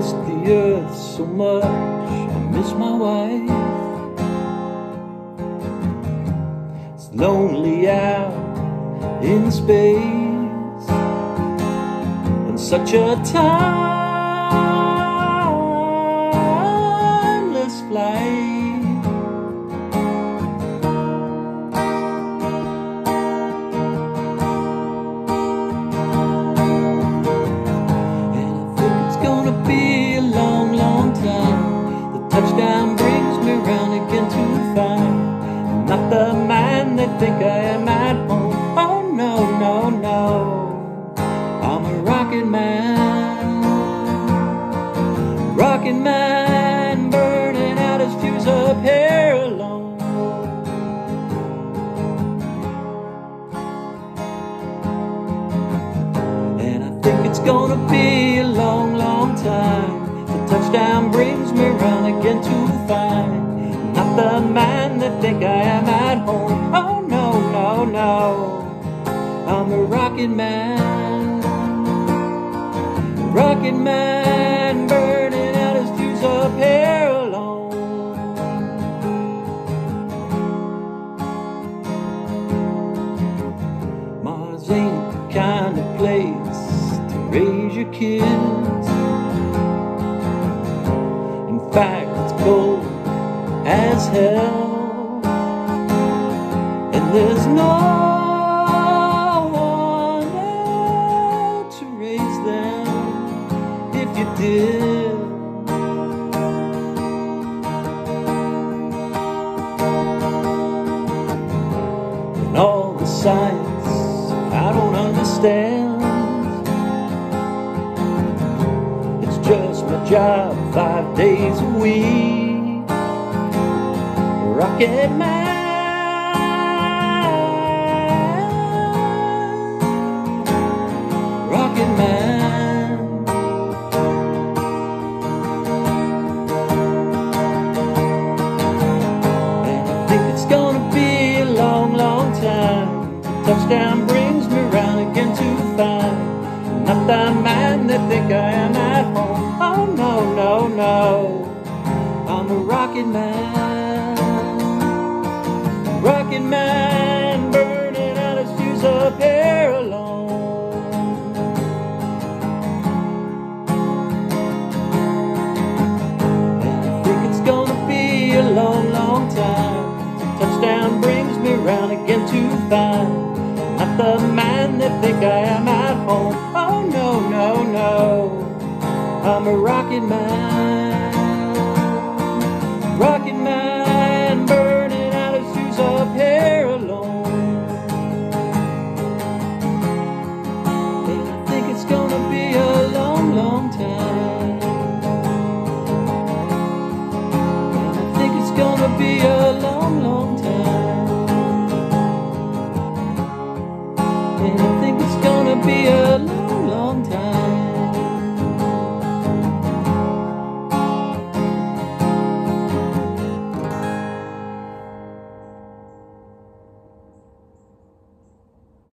miss the earth so much. I miss my wife. It's lonely out in space on such a timeless think I am at home. Oh no, no, no. I'm a rocket man. Rocket man burning out his fuse up here alone. And I think it's gonna be a long, long time. The touchdown brings me round again to find not the man that think I am at home. Oh no, no, no. I'm a rocket man. Rocket man burning out his fuse up here alone. Mars ain't the kind of place to raise your kids. In fact, it's cold as hell, there's no one to raise them if you did. And all the science I don't understand. It's just my job five days a week. Rocket Man. It's gonna be a long, long time. Touchdown brings me round again to find I'm not the man that think I am at home. Oh no, no, no. I'm a rocket man. Rocket man Touchdown brings me round again to find not the man that think I am at home. Oh no, no, no. I'm a rocket man. Rocket man burning out his fuse up here alone. And I think it's gonna be a long, long time. And I think it's gonna be a I think it's gonna be a